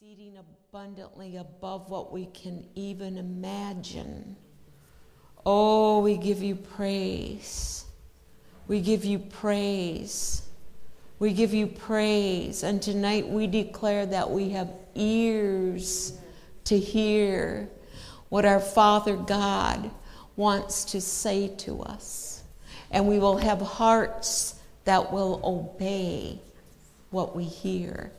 exceeding abundantly above what we can even imagine. Oh, we give you praise. We give you praise. We give you praise. And tonight we declare that we have ears to hear what our Father God wants to say to us. And we will have hearts that will obey what we hear.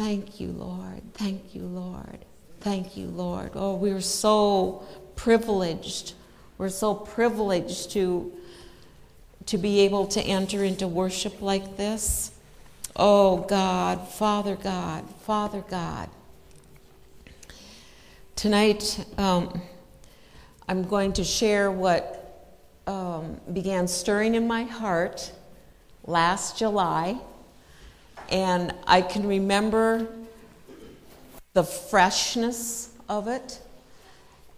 Thank you, Lord. Thank you, Lord. Thank you, Lord. Oh, we're so privileged. We're so privileged to, to be able to enter into worship like this. Oh, God, Father God, Father God. Tonight, um, I'm going to share what um, began stirring in my heart last July. And I can remember the freshness of it.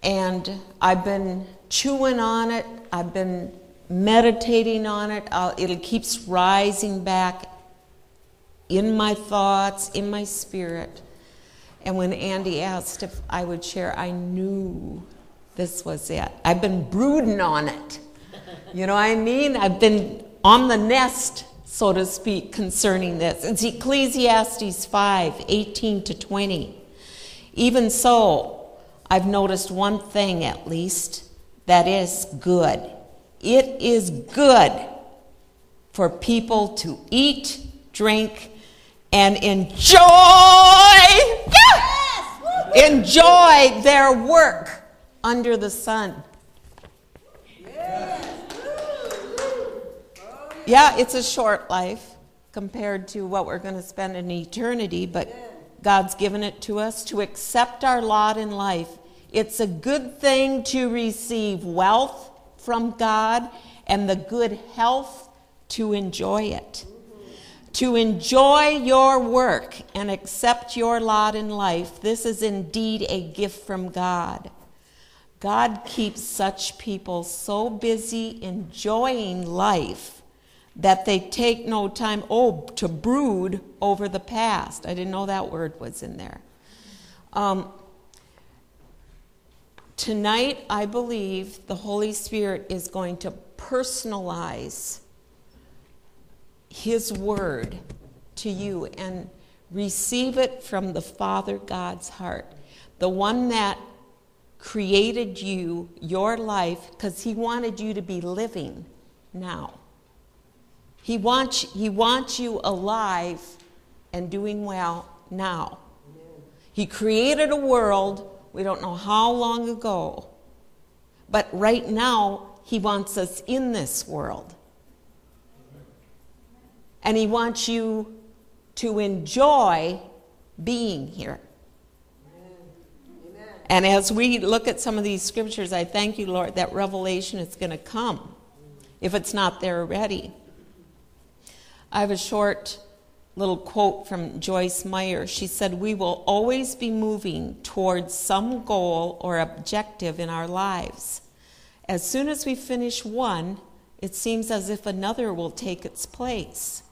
And I've been chewing on it, I've been meditating on it. I'll, it keeps rising back in my thoughts, in my spirit. And when Andy asked if I would share, I knew this was it. I've been brooding on it. You know what I mean? I've been on the nest so to speak, concerning this. It's Ecclesiastes 5 18 to 20. Even so, I've noticed one thing at least that is good. It is good for people to eat, drink, and enjoy, yes! enjoy their work under the sun. Yeah, it's a short life compared to what we're going to spend in eternity, but God's given it to us to accept our lot in life. It's a good thing to receive wealth from God and the good health to enjoy it. To enjoy your work and accept your lot in life, this is indeed a gift from God. God keeps such people so busy enjoying life that they take no time, oh, to brood over the past. I didn't know that word was in there. Um, tonight, I believe the Holy Spirit is going to personalize His word to you and receive it from the Father God's heart, the one that created you, your life, because He wanted you to be living now. He wants, he wants you alive and doing well now. He created a world, we don't know how long ago, but right now, He wants us in this world. And He wants you to enjoy being here. And as we look at some of these scriptures, I thank you, Lord, that revelation is going to come if it's not there already. I have a short little quote from Joyce Meyer. She said, We will always be moving towards some goal or objective in our lives. As soon as we finish one, it seems as if another will take its place.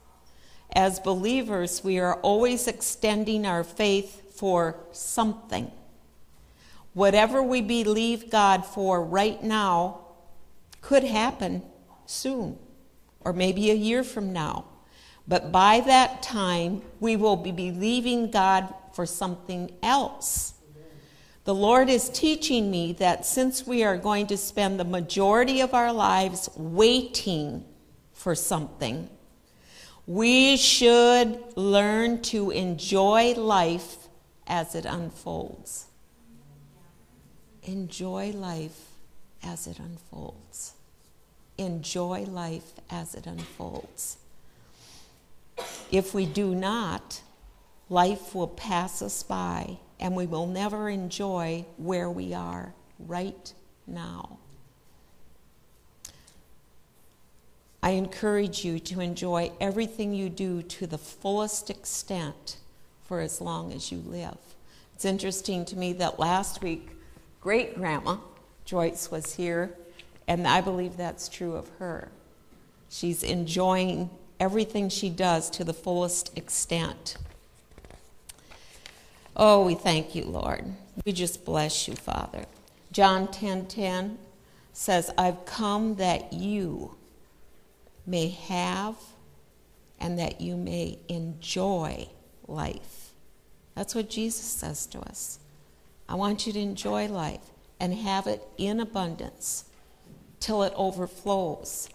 As believers, we are always extending our faith for something. Whatever we believe God for right now could happen soon, or maybe a year from now. But by that time, we will be believing God for something else. The Lord is teaching me that since we are going to spend the majority of our lives waiting for something, we should learn to enjoy life as it unfolds. Enjoy life as it unfolds. Enjoy life as it unfolds. If we do not, life will pass us by and we will never enjoy where we are right now. I encourage you to enjoy everything you do to the fullest extent for as long as you live. It's interesting to me that last week, great grandma Joyce was here, and I believe that's true of her. She's enjoying everything she does to the fullest extent. Oh, we thank you, Lord. We just bless you, Father. John 10:10 10, 10 says, "I've come that you may have and that you may enjoy life." That's what Jesus says to us. I want you to enjoy life and have it in abundance till it overflows.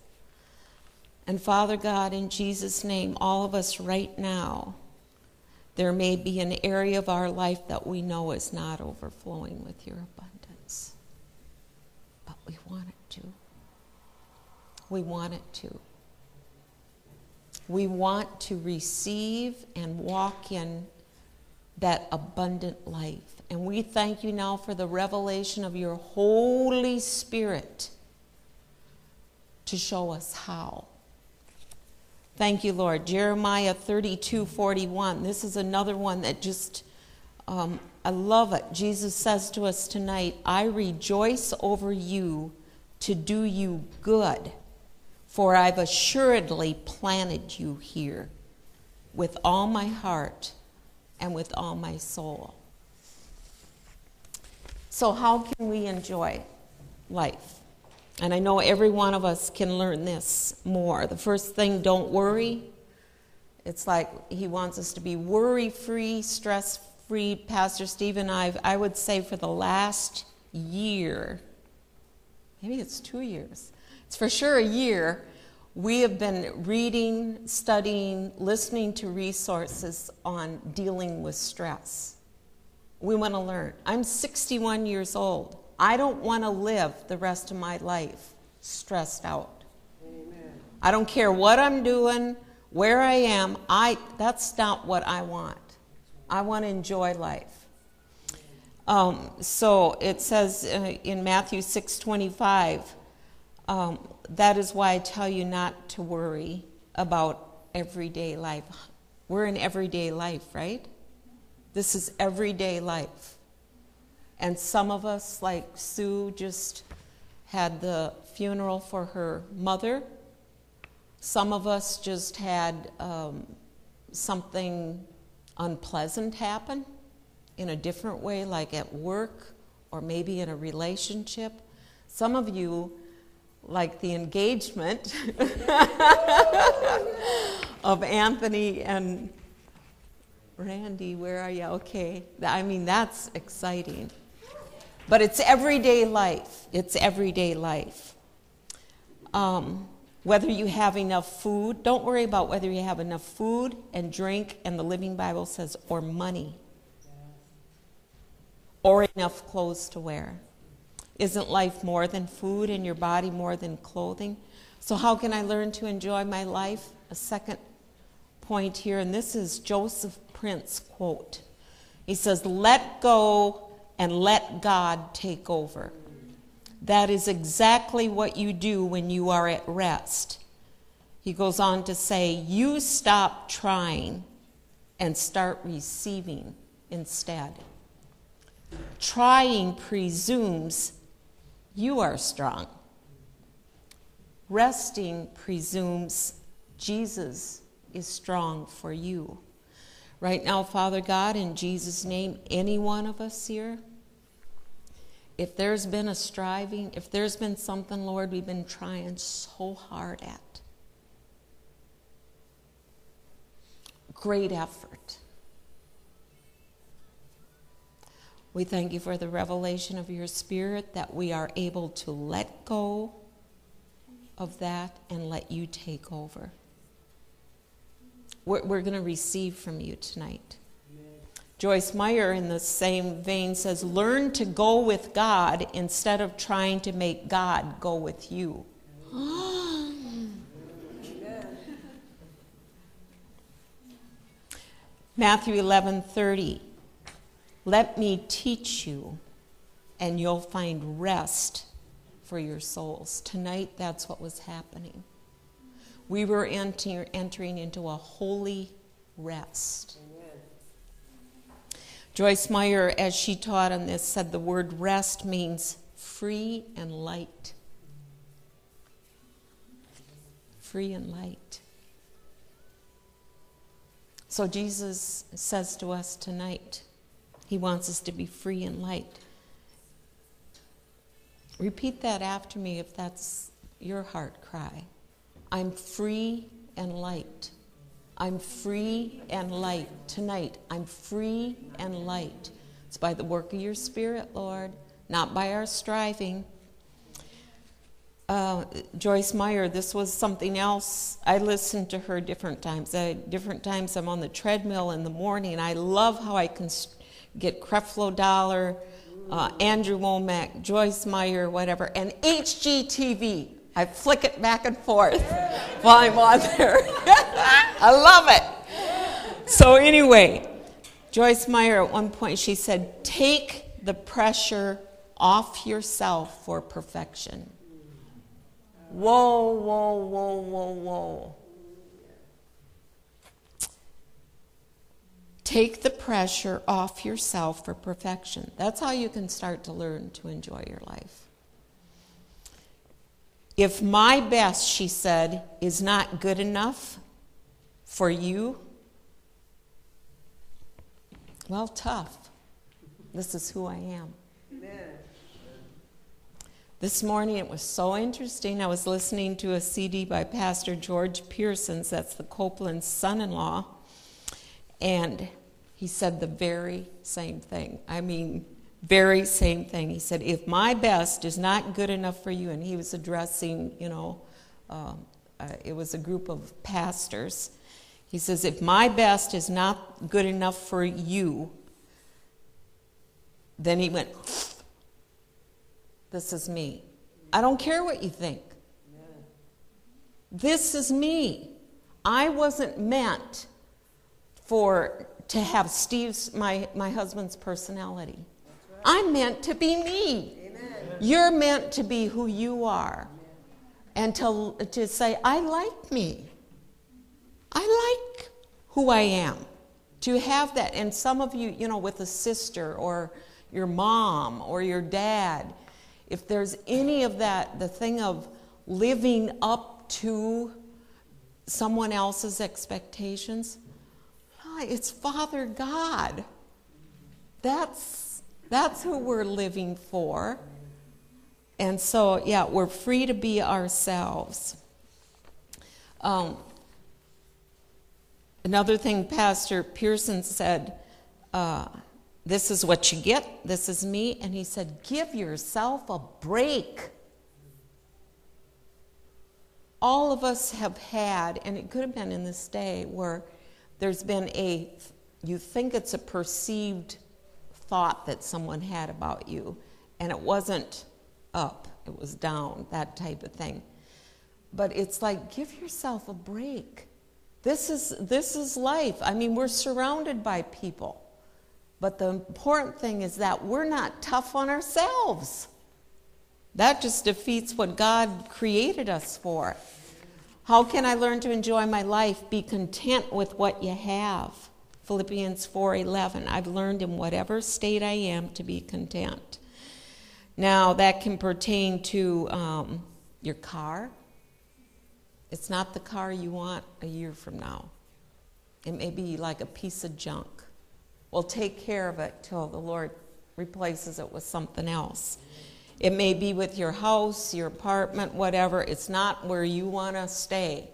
And Father God, in Jesus' name, all of us right now, there may be an area of our life that we know is not overflowing with your abundance. But we want it to. We want it to. We want to receive and walk in that abundant life. And we thank you now for the revelation of your Holy Spirit to show us how. Thank you, Lord. Jeremiah 32 41. This is another one that just, um, I love it. Jesus says to us tonight, I rejoice over you to do you good, for I've assuredly planted you here with all my heart and with all my soul. So, how can we enjoy life? And I know every one of us can learn this more. The first thing, don't worry. It's like he wants us to be worry free, stress free. Pastor Steve and I, I would say for the last year, maybe it's two years, it's for sure a year, we have been reading, studying, listening to resources on dealing with stress. We want to learn. I'm 61 years old. I don't want to live the rest of my life stressed out. Amen. I don't care what I'm doing, where I am. I that's not what I want. I want to enjoy life. Um, so it says uh, in Matthew 6:25, um, that is why I tell you not to worry about everyday life. We're in everyday life, right? This is everyday life. And some of us, like Sue, just had the funeral for her mother. Some of us just had um, something unpleasant happen in a different way, like at work or maybe in a relationship. Some of you, like the engagement of Anthony and Randy, where are you? Okay. I mean, that's exciting. But it's everyday life. It's everyday life. Um, whether you have enough food, don't worry about whether you have enough food and drink, and the Living Bible says, or money, or enough clothes to wear. Isn't life more than food and your body more than clothing? So, how can I learn to enjoy my life? A second point here, and this is Joseph Prince quote. He says, Let go and let God take over. That is exactly what you do when you are at rest. He goes on to say, You stop trying and start receiving instead. Trying presumes you are strong. Resting presumes Jesus is strong for you. Right now, Father God, in Jesus' name, any one of us here, if there's been a striving, if there's been something, Lord, we've been trying so hard at, great effort. We thank you for the revelation of your Spirit that we are able to let go of that and let you take over we're, we're going to receive from you tonight. Joyce Meyer, in the same vein, says, Learn to go with God instead of trying to make God go with you. Matthew 11 30. Let me teach you, and you'll find rest for your souls. Tonight, that's what was happening we were enter, entering into a holy rest. Amen. Joyce Meyer, as she taught on this, said the word rest means free and light. Free and light. So Jesus says to us tonight, He wants us to be free and light. Repeat that after me if that's your heart cry. I'm free and light. I'm free and light tonight. I'm free and light. It's by the work of your Spirit, Lord, not by our striving. Uh, Joyce Meyer, this was something else. I listened to her different times. I, different times I'm on the treadmill in the morning. I love how I can get Creflo Dollar, uh, Andrew Wommack, Joyce Meyer, whatever, and HGTV. I flick it back and forth while I'm on there. I love it. So, anyway, Joyce Meyer at one point she said, Take the pressure off yourself for perfection. Whoa, whoa, whoa, whoa, whoa. Take the pressure off yourself for perfection. That's how you can start to learn to enjoy your life. If my best, she said, is not good enough for you, well, tough. This is who I am. Amen. This morning it was so interesting. I was listening to a CD by Pastor George Pearsons, that's the Copeland's son in law, and he said the very same thing. I mean, very same thing. He said, If my best is not good enough for you, and he was addressing, you know, uh, uh, it was a group of pastors. He says, If my best is not good enough for you, then he went, This is me. I don't care what you think. This is me. I wasn't meant for to have Steve's my, my husband's personality. I'm meant to be me. Amen. You're meant to be who you are. And to, to say, I like me. I like who I am. To have that. And some of you, you know, with a sister or your mom or your dad, if there's any of that, the thing of living up to someone else's expectations, it's Father God. That's that's who we're living for. And so, yeah, we're free to be ourselves. Um, another thing Pastor Pearson said uh, this is what you get, this is me. And he said, give yourself a break. All of us have had, and it could have been in this day, where there's been a, you think it's a perceived thought that someone had about you, and it wasn't up, it was down, that type of thing. But it's like, give yourself a break. This is, this is life. I mean, we're surrounded by people. But the important thing is that we're not tough on ourselves. That just defeats what God created us for. How can I learn to enjoy my life? Be content with what you have. Philippians 4:11. I've learned in whatever state I am to be content. Now that can pertain to um, your car. It's not the car you want a year from now. It may be like a piece of junk. Well, take care of it till the Lord replaces it with something else. It may be with your house, your apartment, whatever. It's not where you want to stay.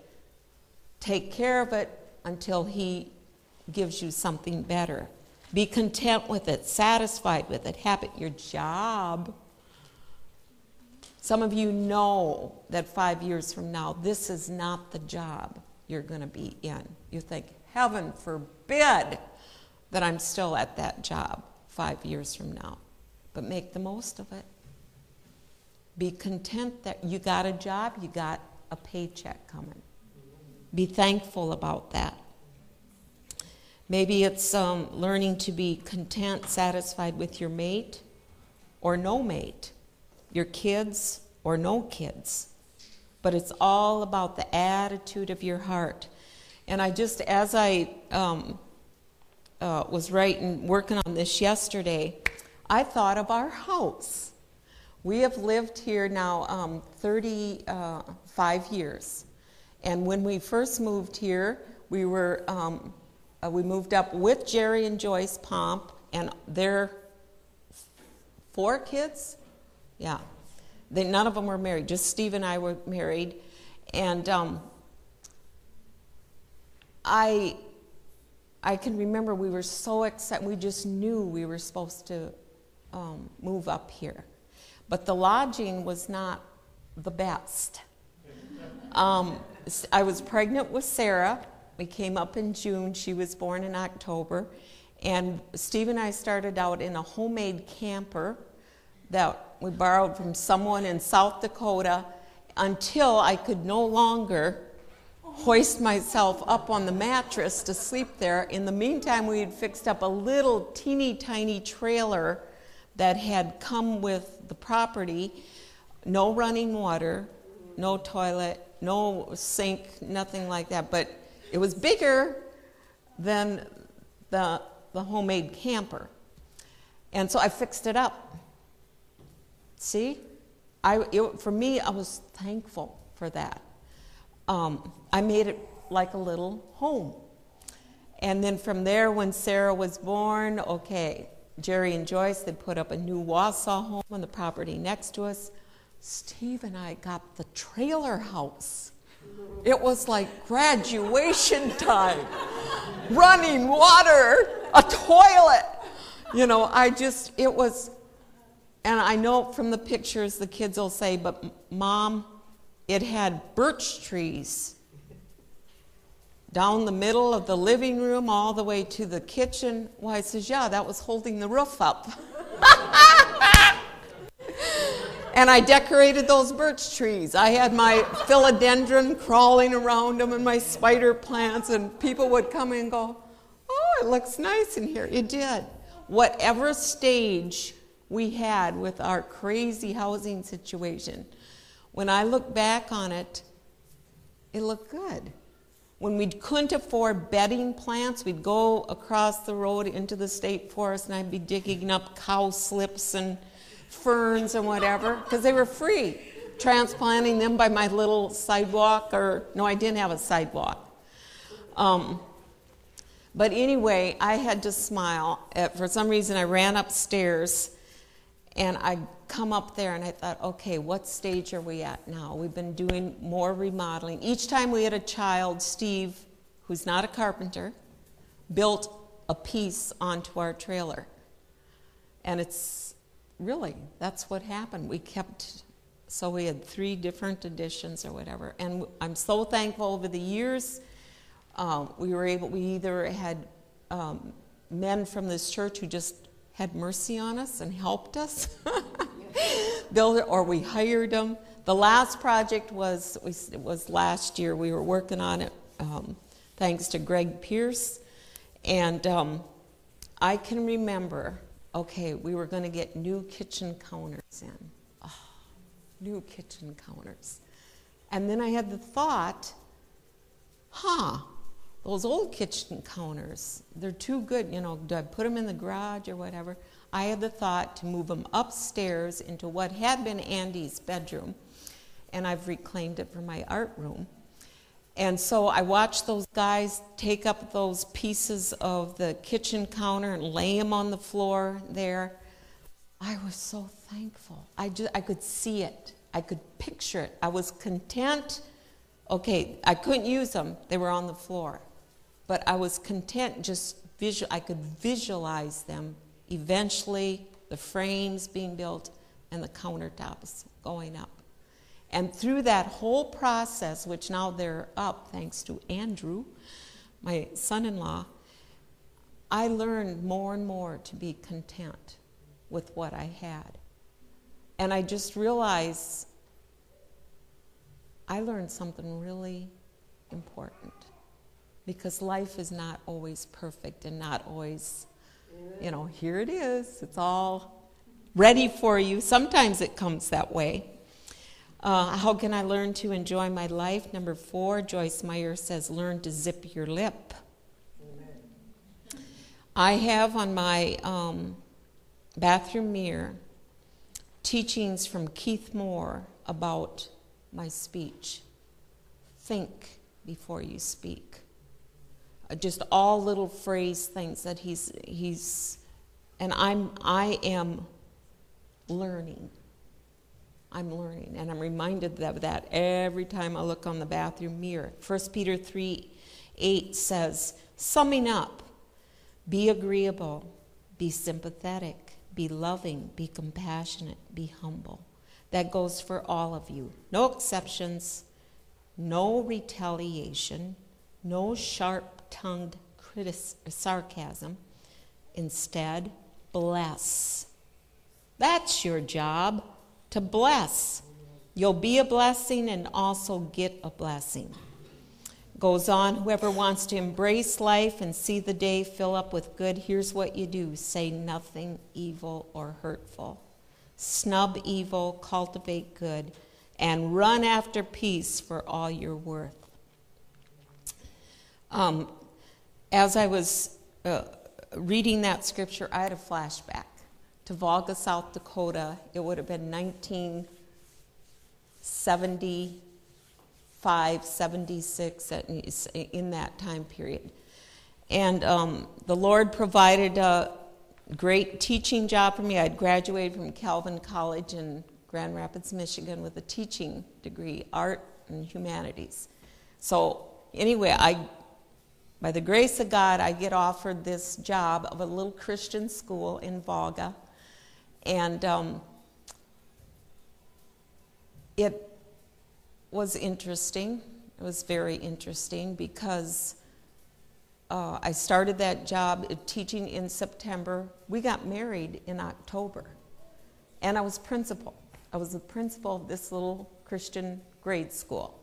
Take care of it until He gives you something better. Be content with it, satisfied with it. Have it your job. Some of you know that five years from now, this is not the job you're going to be in. You think, heaven forbid that I'm still at that job five years from now. But make the most of it. Be content that you got a job, you got a paycheck coming. Be thankful about that. Maybe it's um, learning to be content, satisfied with your mate or no mate, your kids or no kids. But it's all about the attitude of your heart. And I just, as I um, uh, was writing, working on this yesterday, I thought of our house. We have lived here now um, 35 uh, years. And when we first moved here, we were um, uh, we moved up with Jerry and Joyce Pomp and their four kids, yeah, they, none of them were married. Just Steve and I were married, and um, I I can remember we were so excited. We just knew we were supposed to um, move up here, but the lodging was not the best. Um, I was pregnant with Sarah. We came up in June. She was born in October. And Steve and I started out in a homemade camper that we borrowed from someone in South Dakota until I could no longer hoist myself up on the mattress to sleep there. In the meantime, we had fixed up a little teeny tiny trailer that had come with the property no running water, no toilet, no sink, nothing like that. But it was bigger than the, the homemade camper. And so I fixed it up. See? I, it, for me, I was thankful for that. Um, I made it like a little home. And then from there, when Sarah was born, okay, Jerry and Joyce, they put up a new Wausau home on the property next to us. Steve and I got the trailer house. It was like graduation time. Running water, a toilet. You know, I just, it was, and I know from the pictures the kids will say, but mom, it had birch trees down the middle of the living room all the way to the kitchen. Why, I says, yeah, that was holding the roof up. And I decorated those birch trees. I had my philodendron crawling around them and my spider plants, and people would come and go, Oh, it looks nice in here. It did. Whatever stage we had with our crazy housing situation, when I look back on it, it looked good. When we couldn't afford bedding plants, we'd go across the road into the state forest and I'd be digging up cow slips and ferns and whatever, because they were free. Transplanting them by my little sidewalk, or no, I didn't have a sidewalk. Um, but anyway, I had to smile. At, for some reason, I ran upstairs and I come up there and I thought, okay, what stage are we at now? We've been doing more remodeling. Each time we had a child, Steve, who's not a carpenter, built a piece onto our trailer. And it's really, that's what happened. We kept, so we had three different editions or whatever. And I'm so thankful over the years, um, we were able, we either had um, men from this church who just had mercy on us and helped us build it, or we hired them. The last project was, was last year. We were working on it um, thanks to Greg Pierce. And um, I can remember okay, we were going to get new kitchen counters in. Oh, new kitchen counters. And then I had the thought, huh, those old kitchen counters, they're too good. You know, do I put them in the garage or whatever? I had the thought to move them upstairs into what had been Andy's bedroom, and I've reclaimed it for my art room. And so I watched those guys take up those pieces of the kitchen counter and lay them on the floor there. I was so thankful. I, just, I could see it, I could picture it. I was content. Okay, I couldn't use them, they were on the floor. But I was content just visual, I could visualize them eventually, the frames being built and the countertops going up. And through that whole process, which now they're up thanks to Andrew, my son in law, I learned more and more to be content with what I had. And I just realized I learned something really important because life is not always perfect and not always, you know, here it is, it's all ready for you. Sometimes it comes that way. Uh, how can I learn to enjoy my life? Number four, Joyce Meyer says, learn to zip your lip. Amen. I have on my um, bathroom mirror teachings from Keith Moore about my speech. Think before you speak. Uh, just all little phrase things that he's, he's and I'm, I am learning. I'm learning, and I'm reminded of that every time I look on the bathroom mirror. 1 Peter 3 8 says, summing up, be agreeable, be sympathetic, be loving, be compassionate, be humble. That goes for all of you. No exceptions, no retaliation, no sharp tongued sarcasm. Instead, bless. That's your job to bless. You'll be a blessing and also get a blessing. Goes on, whoever wants to embrace life and see the day fill up with good, here's what you do say nothing evil or hurtful. Snub evil, cultivate good, and run after peace for all you're worth. Um, as I was uh, reading that scripture, I had a flashback to Volga, South Dakota. It would have been 1975, 76, in that time period. And um, the Lord provided a great teaching job for me. I'd graduated from Calvin College in Grand Rapids, Michigan, with a teaching degree, art and humanities. So, anyway, I by the grace of God, I get offered this job of a little Christian school in Volga. And um, it was interesting. It was very interesting because uh, I started that job teaching in September. We got married in October. And I was principal. I was the principal of this little Christian grade school.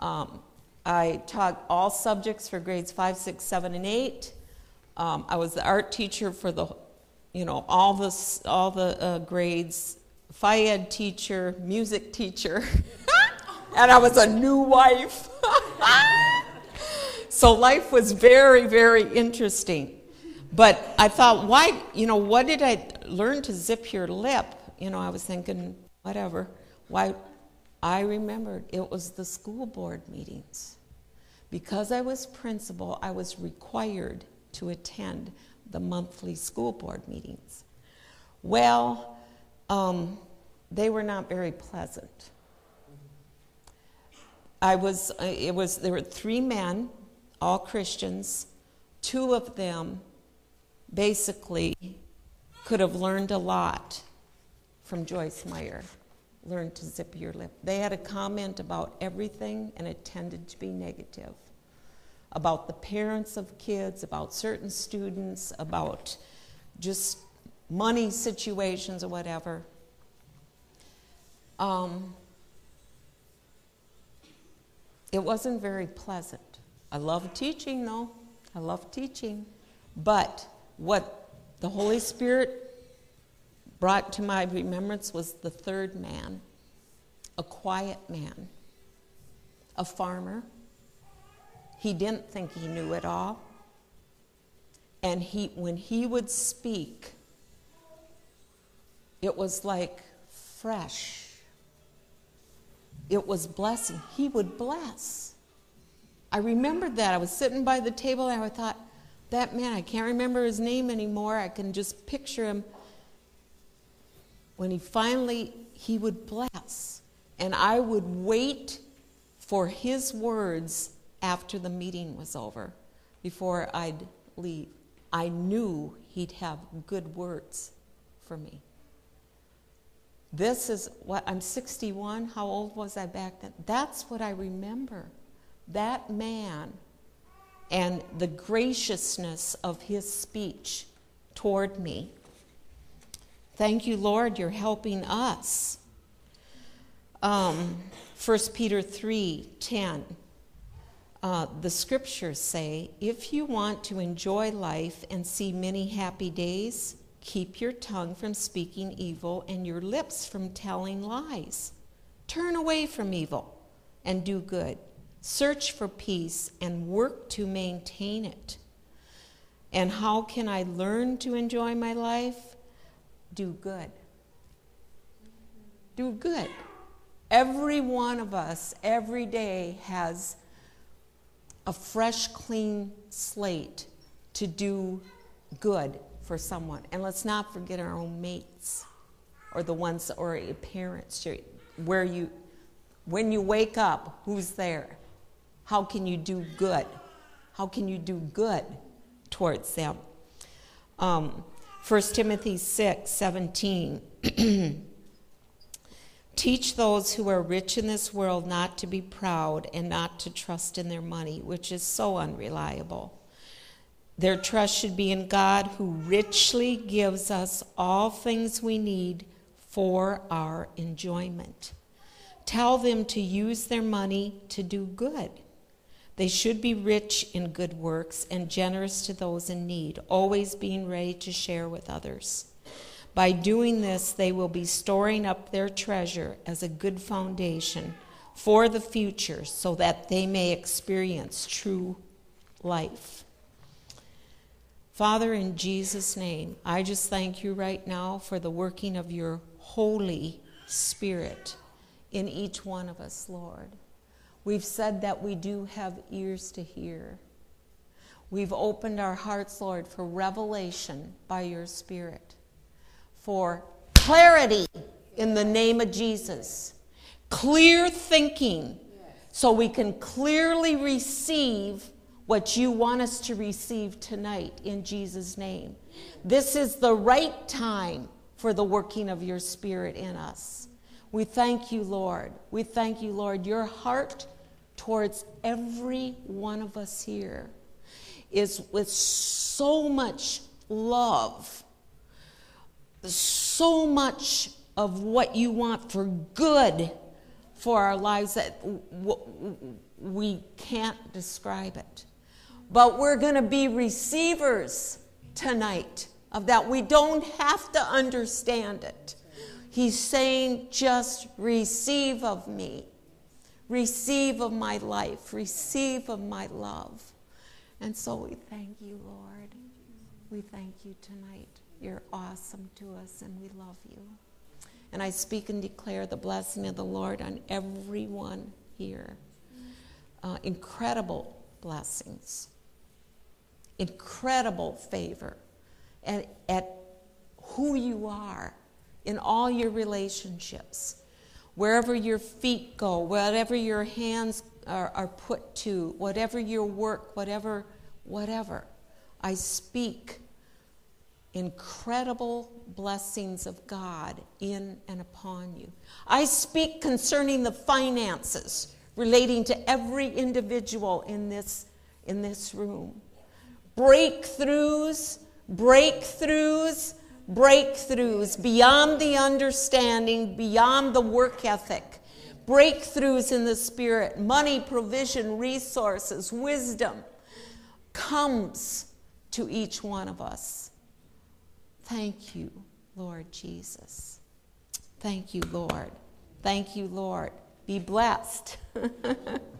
Um, I taught all subjects for grades 5, 6, 7, and 8. Um, I was the art teacher for the, you know, all the, all the uh, grades, Ed teacher, music teacher, and I was a new wife. so life was very, very interesting. But I thought, why, you know, what did I learn to zip your lip? You know, I was thinking, whatever. Why, I remembered it was the school board meetings. Because I was principal, I was required to attend the monthly school board meetings. Well, um, they were not very pleasant. I was, uh, it was, there were three men, all Christians. Two of them basically could have learned a lot from Joyce Meyer learn to zip your lip. They had a comment about everything, and it tended to be negative about the parents of kids, about certain students, about just money situations or whatever. Um, it wasn't very pleasant. I love teaching, though. I love teaching. But what the Holy Spirit brought to my remembrance was the third man, a quiet man, a farmer. He didn't think he knew it all. And he, when he would speak, it was like fresh. It was blessing. He would bless. I remembered that. I was sitting by the table and I thought, that man, I can't remember his name anymore. I can just picture him when he finally he would bless and i would wait for his words after the meeting was over before i'd leave i knew he'd have good words for me. This is what i'm 61 how old was i back then? That's what i remember. That man and the graciousness of his speech toward me. Thank you, Lord, you're helping us. Um, 1 Peter 3 10. Uh, the scriptures say, if you want to enjoy life and see many happy days, keep your tongue from speaking evil and your lips from telling lies. Turn away from evil and do good. Search for peace and work to maintain it. And how can I learn to enjoy my life? do good. Do good. Every one of us, every day, has a fresh, clean slate to do good for someone. And let's not forget our own mates or the ones or your parents where you when you wake up, who's there? How can you do good? How can you do good towards them? Um, 1 Timothy 6 17. Teach those who are rich in this world not to be proud and not to trust in their money, which is so unreliable. Their trust should be in God, who richly gives us all things we need for our enjoyment. Tell them to use their money to do good. They should be rich in good works and generous to those in need, always being ready to share with others. By doing this, they will be storing up their treasure as a good foundation for the future so that they may experience true life. Father, in Jesus' name, I just thank you right now for the working of your Holy Spirit in each one of us, Lord. We've said that we do have ears to hear. We've opened our hearts, Lord, for revelation by your Spirit for clarity in the name of Jesus. Clear thinking so we can clearly receive what you want us to receive tonight in Jesus' name. This is the right time for the working of your Spirit in us. We thank you, Lord. We thank you, Lord. Your heart towards every one of us here is with so much love so much of what you want for good for our lives that we can't describe it. But we're going to be receivers tonight of that. We don't have to understand it. He's saying, just receive of me, receive of my life, receive of my love. And so we thank you, Lord. We thank you tonight. You're awesome to us, and we love you. And I speak and declare the blessing of the Lord on everyone here. Uh, incredible blessings, incredible favor and at who you are in all your relationships. Wherever your feet go, whatever your hands are, are put to, whatever your work, whatever, whatever, I speak incredible blessings of God in and upon you. I speak concerning the finances relating to every individual in this, in this room. Breakthroughs, breakthroughs, breakthroughs beyond the understanding, beyond the work ethic. Breakthroughs in the spirit, money, provision, resources, wisdom comes to each one of us. Thank you, Lord Jesus. Thank you, Lord. Thank you, Lord. Be blessed.